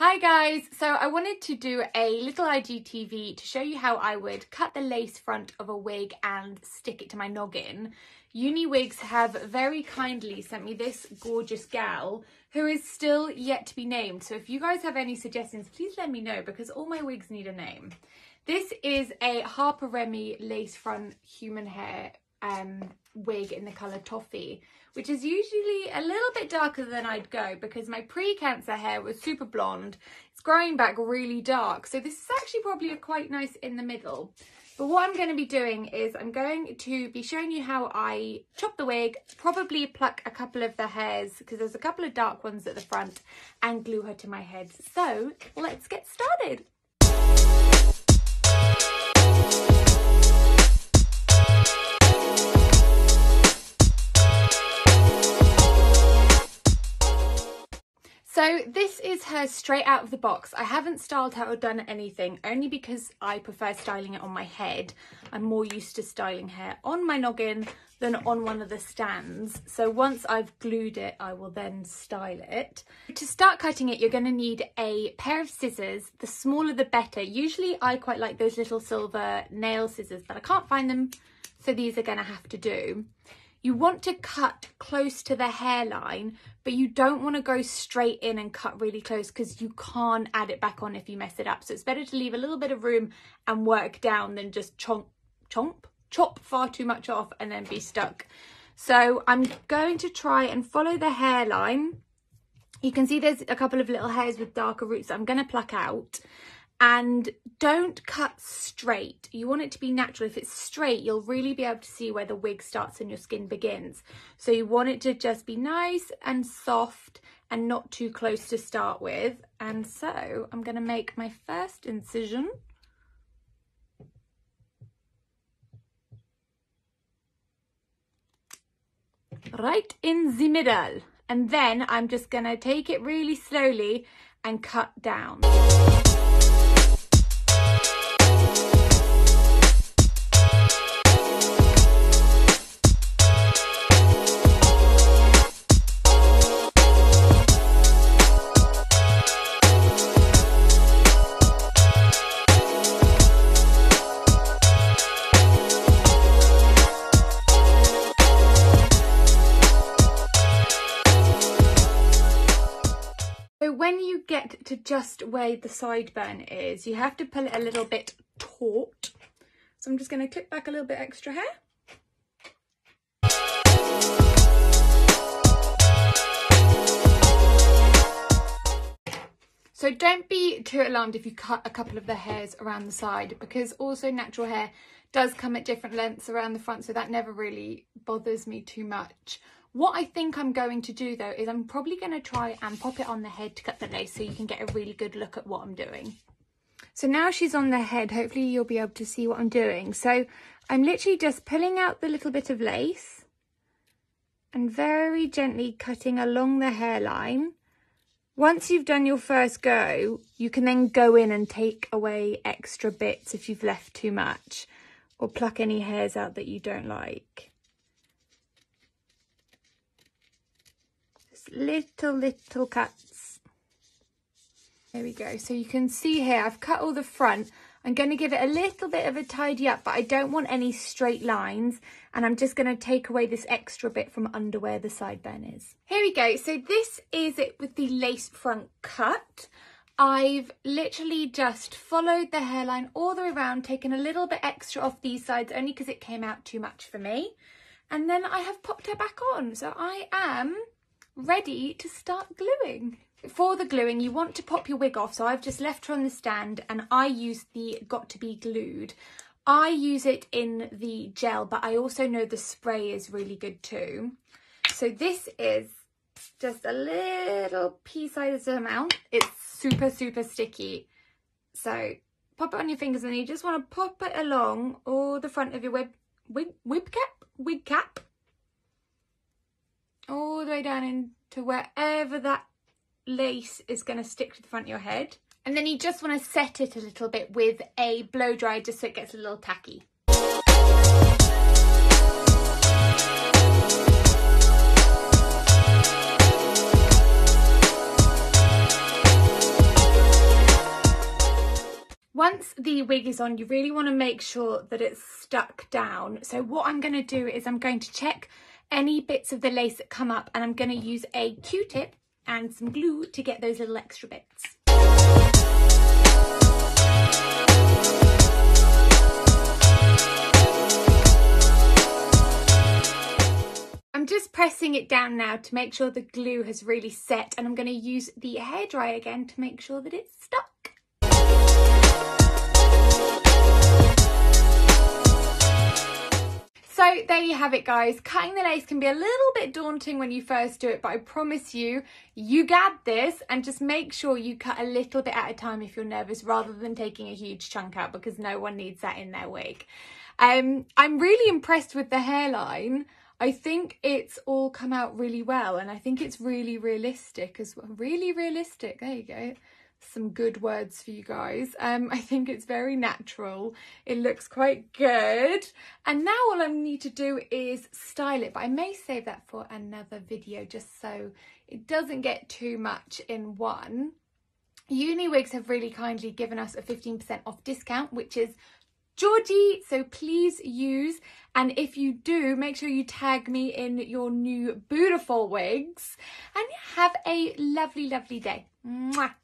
Hi guys, so I wanted to do a little IGTV to show you how I would cut the lace front of a wig and stick it to my noggin. Uniwigs have very kindly sent me this gorgeous gal who is still yet to be named. So if you guys have any suggestions, please let me know because all my wigs need a name. This is a Harper Remy lace front human hair um, wig in the colour Toffee, which is usually a little bit darker than I'd go because my pre-cancer hair was super blonde. It's growing back really dark. So this is actually probably quite nice in the middle. But what I'm going to be doing is I'm going to be showing you how I chop the wig, probably pluck a couple of the hairs because there's a couple of dark ones at the front and glue her to my head. So let's get started. Is her straight out of the box. I haven't styled her or done anything only because I prefer styling it on my head. I'm more used to styling hair on my noggin than on one of the stands. So once I've glued it, I will then style it. To start cutting it, you're gonna need a pair of scissors. The smaller the better. Usually I quite like those little silver nail scissors, but I can't find them. So these are gonna have to do. You want to cut close to the hairline, but you don't want to go straight in and cut really close because you can't add it back on if you mess it up. So it's better to leave a little bit of room and work down than just chomp, chomp, chop far too much off and then be stuck. So I'm going to try and follow the hairline. You can see there's a couple of little hairs with darker roots I'm going to pluck out and don't cut straight. You want it to be natural. If it's straight, you'll really be able to see where the wig starts and your skin begins. So you want it to just be nice and soft and not too close to start with. And so I'm going to make my first incision. Right in the middle. And then I'm just going to take it really slowly and cut down. When you get to just where the sideburn is, you have to pull it a little bit taut. So I'm just going to clip back a little bit extra hair. So don't be too alarmed if you cut a couple of the hairs around the side because also natural hair does come at different lengths around the front so that never really bothers me too much. What I think I'm going to do though is I'm probably going to try and pop it on the head to cut the lace so you can get a really good look at what I'm doing. So now she's on the head, hopefully you'll be able to see what I'm doing. So I'm literally just pulling out the little bit of lace and very gently cutting along the hairline. Once you've done your first go, you can then go in and take away extra bits if you've left too much or pluck any hairs out that you don't like. Little, little cuts. There we go. So you can see here, I've cut all the front. I'm going to give it a little bit of a tidy up, but I don't want any straight lines. And I'm just going to take away this extra bit from under where the sideburn is. Here we go. So this is it with the lace front cut. I've literally just followed the hairline all the way around, taken a little bit extra off these sides only because it came out too much for me. And then I have popped her back on. So I am ready to start gluing. For the gluing, you want to pop your wig off. So I've just left her on the stand and I use the Got2b Glued. I use it in the gel, but I also know the spray is really good too. So this is just a little pea-sized amount. It's super, super sticky. So pop it on your fingers and you just want to pop it along all the front of your wig, wig, wig cap, wig cap way down into wherever that lace is going to stick to the front of your head. And then you just want to set it a little bit with a blow dryer just so it gets a little tacky. once the wig is on, you really want to make sure that it's stuck down. So what I'm going to do is I'm going to check any bits of the lace that come up and I'm going to use a Q-tip and some glue to get those little extra bits. I'm just pressing it down now to make sure the glue has really set and I'm going to use the hairdryer again to make sure that it's stuck. So there you have it guys. Cutting the lace can be a little bit daunting when you first do it, but I promise you, you got this and just make sure you cut a little bit at a time if you're nervous rather than taking a huge chunk out because no one needs that in their wig. Um, I'm really impressed with the hairline. I think it's all come out really well and I think it's really realistic as well. Really realistic. There you go some good words for you guys. Um, I think it's very natural. It looks quite good. And now all I need to do is style it, but I may save that for another video just so it doesn't get too much in one. Uniwigs have really kindly given us a 15% off discount, which is Georgie, so please use. And if you do, make sure you tag me in your new beautiful wigs and have a lovely, lovely day. Mwah.